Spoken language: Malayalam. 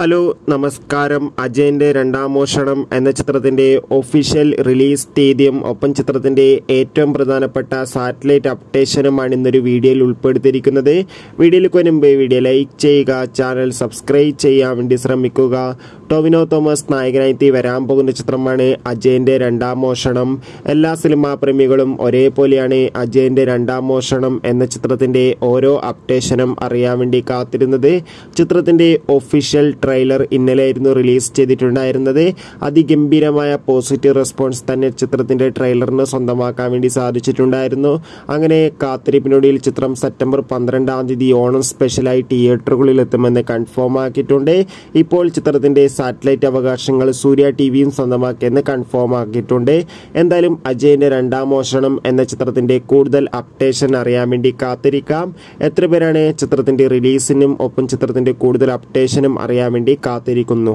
ഹലോ നമസ്കാരം. അജയന്റെ രണ്ടാം മോഷണം എന്ന ചിത്രത്തിന്റെ ഒഫീഷ്യൽ റിലീസ് തീയതിയും ഒപ്പം ചിത്രത്തിന്റെ ഏറ്റവും പ്രധാനപ്പെട്ട സാറ്റലൈറ്റ് അപ്ഡേഷനുമാണ് ഇന്നൊരു വീഡിയോയിൽ ഉൾപ്പെടുത്തിയിരിക്കുന്നത്. വീഡിയോയിലേക്ക് മുമ്പ് വീഡിയോ ലൈക്ക് ചെയ്യുക ചാനൽ സബ്സ്ക്രൈബ് ചെയ്യാൻ വേണ്ടി ശ്രമിക്കുക. ടോവിനോ തോമസ് നായകനായി വരാൻ പോകുന്ന ചിത്രമാണ് അജയന്റെ രണ്ടാം മോഷണം. എല്ലാ സിനിമാ പ്രേമികളും ഒരേപോലെയാണ് അജയന്റെ രണ്ടാം മോഷണം എന്ന ചിത്രത്തിന്റെ ഓരോ അപ്ഡേഷനും അറിയാൻ വേണ്ടി കാത്തിരുന്നത്. ചിത്രത്തിന്റെ ഒഫീഷ്യൽ ട്രെയിലർ ഇന്നലെയായിരുന്നു റിലീസ് ചെയ്തിട്ടുണ്ടായിരുന്നത്. അതിഗംഭീരമായ പോസിറ്റീവ് റെസ്പോൺസ് തന്നെ ചിത്രത്തിന്റെ ട്രെയിലറിന് സ്വന്തമാക്കാൻ വേണ്ടി സാധിച്ചിട്ടുണ്ടായിരുന്നു. അങ്ങനെ കാത്തിരിപ്പിനൊടിയിൽ ചിത്രം സെപ്റ്റംബർ പന്ത്രണ്ടാം തീയതി ഓണം സ്പെഷ്യലായി തിയേറ്ററുകളിൽ എത്തുമെന്ന് കൺഫേം ആക്കിയിട്ടുണ്ട്. ഇപ്പോൾ ചിത്രത്തിന്റെ സാറ്റലൈറ്റ് അവകാശങ്ങൾ സൂര്യ ടി വിയും സ്വന്തമാക്കിയെന്ന് കൺഫേം ആക്കിയിട്ടുണ്ട്. എന്തായാലും അജയന്റെ രണ്ടാം മോഷണം എന്ന ചിത്രത്തിന്റെ കൂടുതൽ അപ്ഡേഷൻ അറിയാൻ വേണ്ടി കാത്തിരിക്കാം. എത്ര പേരാണ് ചിത്രത്തിന്റെ റിലീസിനും ഒപ്പം ചിത്രത്തിന്റെ കൂടുതൽ അപ്ഡേഷനും അറിയാൻ വേണ്ടി കാത്തിരിക്കുന്നു